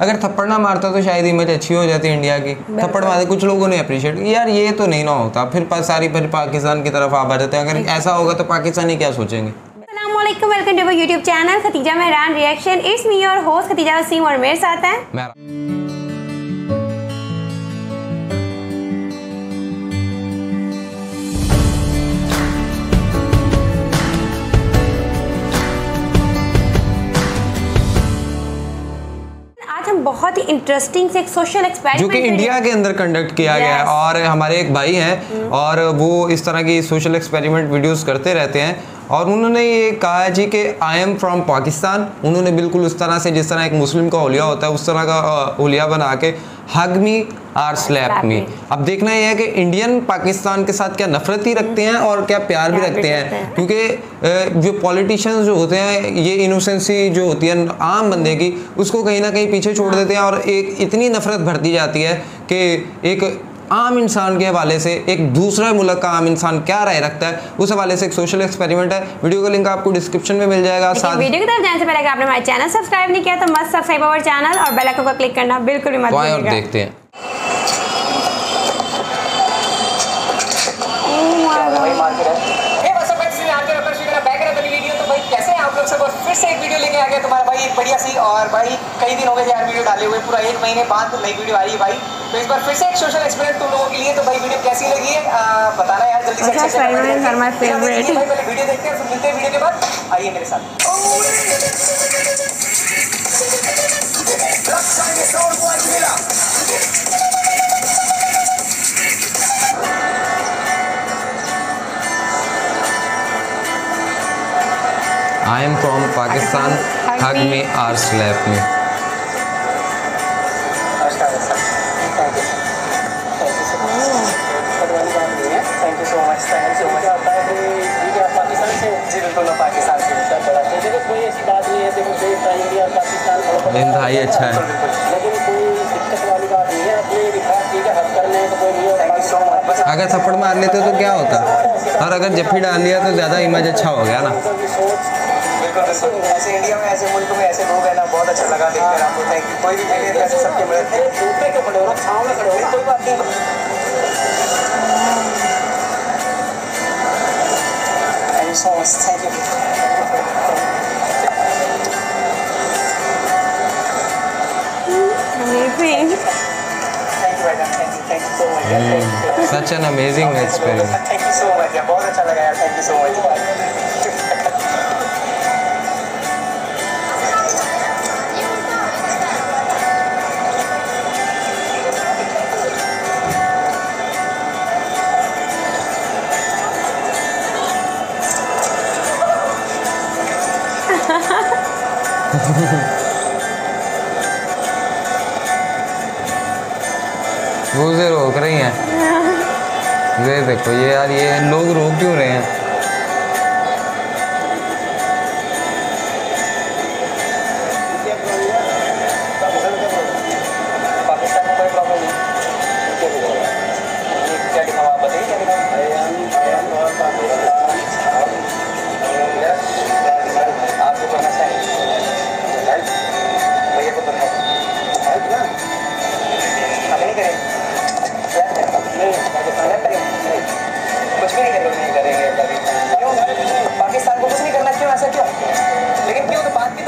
अगर थप्पड़ ना मारता तो शायद इमेज अच्छी हो जाती इंडिया की। थप्पड़ मारते कुछ लोगों ने अप्रिशिएट यार ये तो नहीं ना होता। फिर सारी फिर पाकिस्तान की तरफ़ आप आ जाते हैं। अगर ऐसा होगा तो पाकिस्तानी क्या सोचेंगे? Aslam welcome to YouTube channel Khatija Mehran reaction it's me your host Khatija Waseem और मेरे साथ हैं। हम बहुत ही इंटरेस्टिंग से एक सोशल एक्सपेरिमेंट जो कि इंडिया के अंदर कंडक्ट किया गया है और हमारे एक भाई हैं और वो इस तरह की सोशल एक्सपेरिमेंट वीडियोस करते रहते हैं और उन्होंने ये कहा है जी कि आई एम फ्रॉम पाकिस्तान उन्होंने बिल्कुल उस तरह से जिस तरह एक मुस्लिम का होलिया होता है उस तरह का होलिया बना के हग मी आर स्लैप मी अब देखना यह है कि इंडियन पाकिस्तान के साथ क्या नफरत ही रखते हैं और क्या प्यार भी प्यार भी रखते हैं। हैं। क्योंकि जो पॉलिटिशियंस जो होते हैं ये इनोसेंसी जो होती है आम बंदे की उसको कहीं ना कहीं पीछे छोड़ देते हैं और एक इतनी नफरत भरती जाती है कि एक आम इंसान के हवाले से एक दूसरा मुल्क का आम इंसान क्या राय रखता है उस हवाले से एक सोशल एक्सपेरिमेंट है। वीडियो का लिंक आपको डिस्क्रिप्शन में मिल जाएगा। साथ वीडियो की तरफ़ जाने से पहले आपने हमारे चैनल सब्सक्राइब नहीं किया तो मस्त सब्सक्राइब अवर चैनल और बेल आइकन को क्लिक करना बिल्कुल भी मत और भूलिएगा। देखते हैं। फिर से एक वीडियो लेके आ गया तुम्हारा भाई बढ़िया सी और भाई कई दिन हो गए यार वीडियो डाले हुए पूरा एक महीने बाद नई वीडियो आ रही है भाई। तो इस बार फिर से एक सोशल एक्सपीरियंस तुम लोगों के लिए तो भाई वीडियो कैसी लगी है आ, बताना यार जल्दी से अच्छा, भाई पहले वीडियो देखते हैं फिर मिलते हैं वीडियो के बाद। आइए मेरे साथ। हक करने तो कोई नहीं थैंक यू सो मच बस अगर थप्पड़ मार लेते तो क्या होता? और अगर जफ्फी डाल लिया तो ज़्यादा इमेज अच्छा हो गया ना। आपकी बिल्कुल ऐसे इंडिया में ऐसे मुल्क में ऐसे लोग हैं ना बहुत अच्छा लगा देखकर आपको। थैंक यू कोई भी मिले तो ऐसे सबके मदद अरे दूसरे के खड़े हो? ना सामने खड़े हो? कोई बात नहीं। Thank you so much thank you Amazing. Thank you madam thank you thank you so much such an amazing experiment thank you so much यार बहुत अच्छा लगा यार। थैंक यू सो मच वो से रोक रही हैं। ये देखो, ये यार, ये लोग रोक क्यों रहे हैं?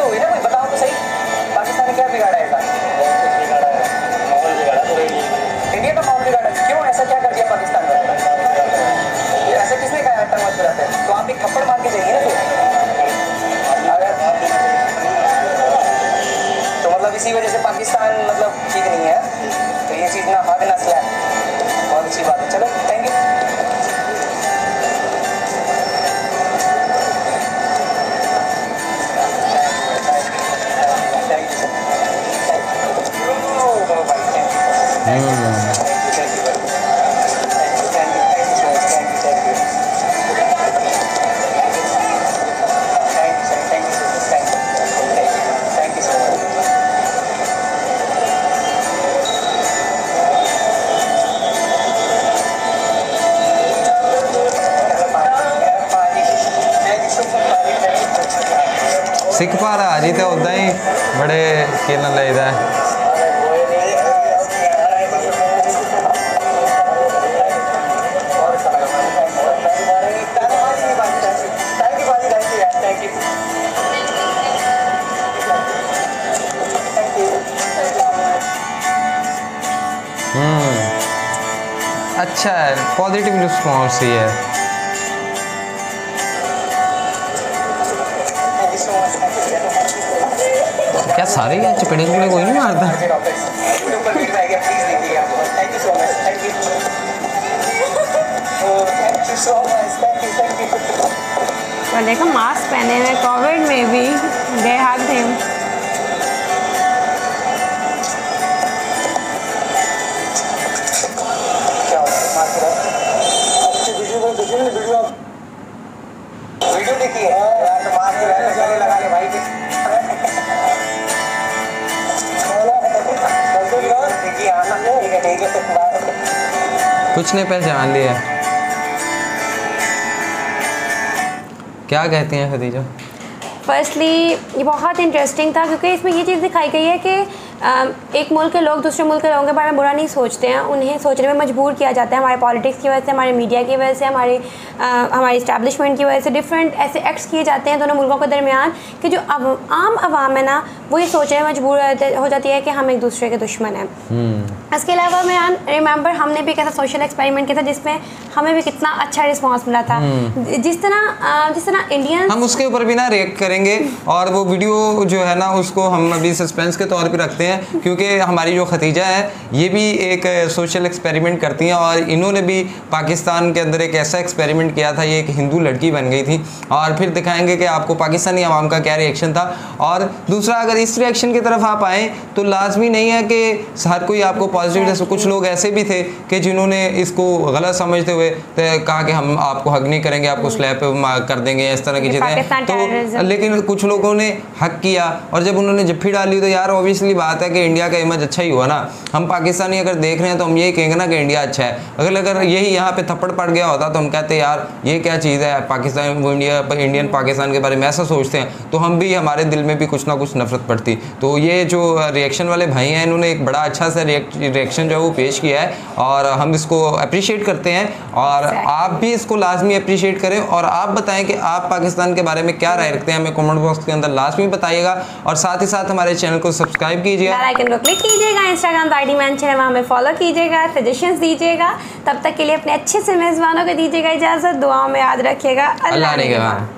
तो तो हुई ना कोई बताओ तो सही। पाकिस्तान ने क्या बिगाड़ा है इंडिया का माहौल बिगाड़ा क्यों ऐसा क्या कर दिया पाकिस्तान ने? ऐसे किसने कहा मत कराते तो आप एक थप्पड़ मार के जाइए ना अगर तो मतलब इसी वजह से पाकिस्तान मतलब ठीक नहीं है। तो ये चीज़ ना हक ना स्लैप बहुत अच्छी बात है। ਸਿੱਖ ਭਾਰਾ ਜੀ ਤੇ ਉਦਾਂ ਹੀ ਬੜੇ ਖੇਲਣ ਲਈਦਾ अच्छा है पॉजिटिव रिस्पॉन्स ही है। क्या सारे यहाँ चपेड़े चपेड़े कोई नहीं मारता? देखो मास्क पहने हुए कोविड में कुछ ने पहचान लिया। क्या कहती हैं खदीजा? फर्स्टली ये बहुत इंटरेस्टिंग था क्योंकि इसमें ये चीज़ दिखाई गई है कि एक मुल्क के लोग दूसरे मुल्क के लोगों के बारे में बुरा नहीं सोचते हैं। उन्हें सोचने में मजबूर किया जाता है हमारे पॉलिटिक्स की वजह से हमारे मीडिया की वजह से हमारी हमारी इस्टेब्लिशमेंट की वजह से डिफरेंट ऐसे एक्ट्स किए जाते हैं दोनों मुल्कों के दरमियान कि जो अब आम आवाम है ना वो ये सोचने में मजबूर हो हो जाती है कि हम एक दूसरे के दुश्मन हैं। इसके अलावा मैं रिमेंबर हमने भी एक ऐसा सोशल एक्सपेरिमेंट किया था जिसमें हमें भी कितना अच्छा रिस्पॉन्स मिला था। जिस तरह जिस तरह इंडियन हम उसके ऊपर भी ना रिएक्ट करेंगे और वो वीडियो जो है ना उसको हम अभी सस्पेंस के तौर पे रखते हैं क्योंकि हमारी जो खतीजा है ये भी एक सोशल एक्सपेरिमेंट करती हैं और इन्होंने भी पाकिस्तान के अंदर एक ऐसा एक्सपेरिमेंट किया था ये एक हिंदू लड़की बन गई थी। और फिर दिखाएँगे कि आपको पाकिस्तानी आवाम का क्या रिएक्शन था। और दूसरा अगर इस रिएक्शन की तरफ़ आप आएँ तो लाजमी नहीं है कि हर कोई आपको पॉजिटिव जैसे कुछ लोग ऐसे भी थे कि जिन्होंने इसको गलत समझते हुए तो कहा कि हम आपको हक नहीं करेंगे आपको स्लैब कर देंगे इस तरह की चीज़ें। तो लेकिन कुछ लोगों ने हक किया और जब उन्होंने जफ्फी डाली तो यार ऑब्वियसली बात है कि इंडिया का इमेज अच्छा ही हुआ ना। हम पाकिस्तानी अगर देख रहे हैं तो हम यही कहेंगे ना कि इंडिया अच्छा है। अगर अगर यही यहाँ पे थप्पड़ पड़ गया होता तो हम कहते यार ये क्या चीज़ है? पाकिस्तान वो इंडिया इंडियन पाकिस्तान के बारे में ऐसा सोचते हैं। तो हम भी हमारे दिल में भी कुछ ना कुछ नफरत पड़ती। तो ये जो रिएक्शन वाले भाई हैं इन्होंने एक बड़ा अच्छा सा रिएक्शन जो है वो पेश किया है और हम इसको अप्रिशिएट करते हैं और Exactly. आप भी इसको लाजमी अप्रिशिएट करें और आप बताएँ कि आप पाकिस्तान के बारे में क्या राय रखते हैं। हमें कमेंट बॉक्स के अंदर लाजमी बताइएगा और साथ ही साथ हमारे चैनल को सब्सक्राइब कीजिए बेल आइकन को क्लिक कीजिएगा इंस्टाग्राम पर आईडी मैंशन है वहाँ पे फॉलो कीजिएगा सजेशंस दीजिएगा तब तक के लिए अपने अच्छे से मेज़बानों को दीजिएगा इजाज़त दुआओं में याद रखिएगा। अल्लाह ने